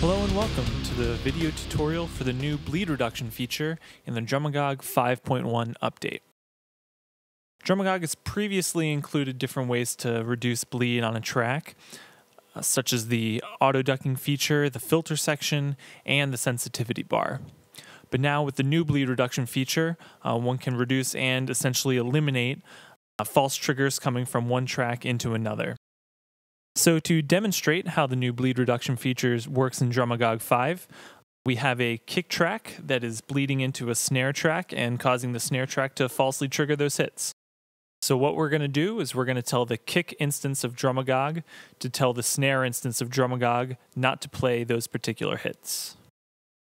Hello and welcome to the video tutorial for the new bleed reduction feature in the Drumagog 5.1 update. Drumagog has previously included different ways to reduce bleed on a track, uh, such as the auto ducking feature, the filter section, and the sensitivity bar. But now with the new bleed reduction feature, uh, one can reduce and essentially eliminate uh, false triggers coming from one track into another. So to demonstrate how the new bleed reduction features works in Drumagog 5, we have a kick track that is bleeding into a snare track and causing the snare track to falsely trigger those hits. So what we're going to do is we're going to tell the kick instance of Drumagog to tell the snare instance of Drumagog not to play those particular hits.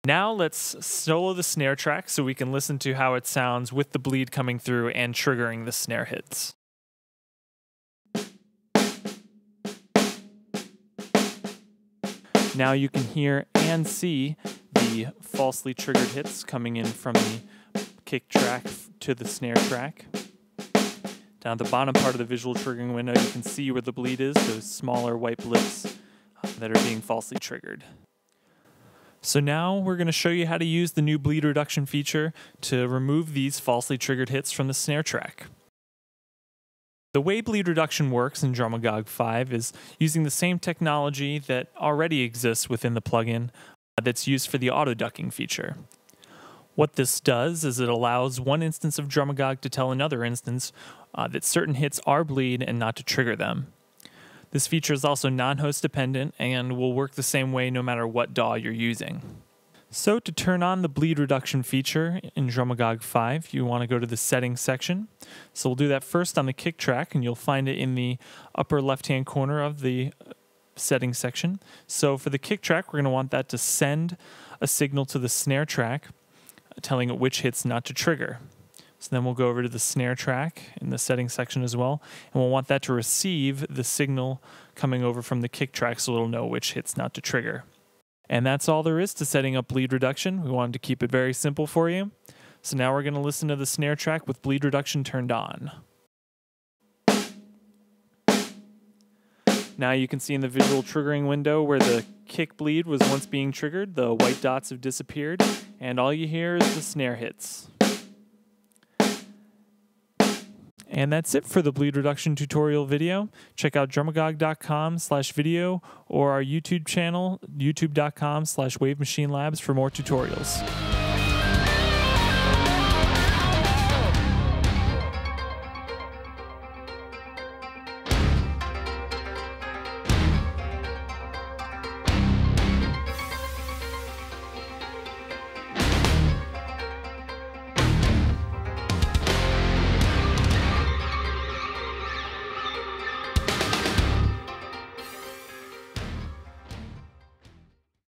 Now let's solo the snare track so we can listen to how it sounds with the bleed coming through and triggering the snare hits. Now you can hear and see the falsely triggered hits coming in from the kick track to the snare track. Down at the bottom part of the visual triggering window, you can see where the bleed is, those smaller white blips uh, that are being falsely triggered. So now we're going to show you how to use the new bleed reduction feature to remove these falsely triggered hits from the snare track. The way bleed reduction works in Drumagog 5 is using the same technology that already exists within the plugin uh, that's used for the auto ducking feature. What this does is it allows one instance of Drumagog to tell another instance uh, that certain hits are bleed and not to trigger them. This feature is also non-host dependent and will work the same way no matter what DAW you're using. So to turn on the bleed reduction feature in Drumagog 5, you want to go to the settings section. So we'll do that first on the kick track and you'll find it in the upper left-hand corner of the uh, settings section. So for the kick track, we're going to want that to send a signal to the snare track telling it which hits not to trigger. So then we'll go over to the snare track in the settings section as well, and we'll want that to receive the signal coming over from the kick track so it'll know which hits not to trigger. And that's all there is to setting up bleed reduction. We wanted to keep it very simple for you. So now we're going to listen to the snare track with bleed reduction turned on. Now you can see in the visual triggering window where the kick bleed was once being triggered, the white dots have disappeared, and all you hear is the snare hits. And that's it for the bleed reduction tutorial video. Check out drumagog.com slash video or our YouTube channel, youtube.com slash wavemachinelabs for more tutorials.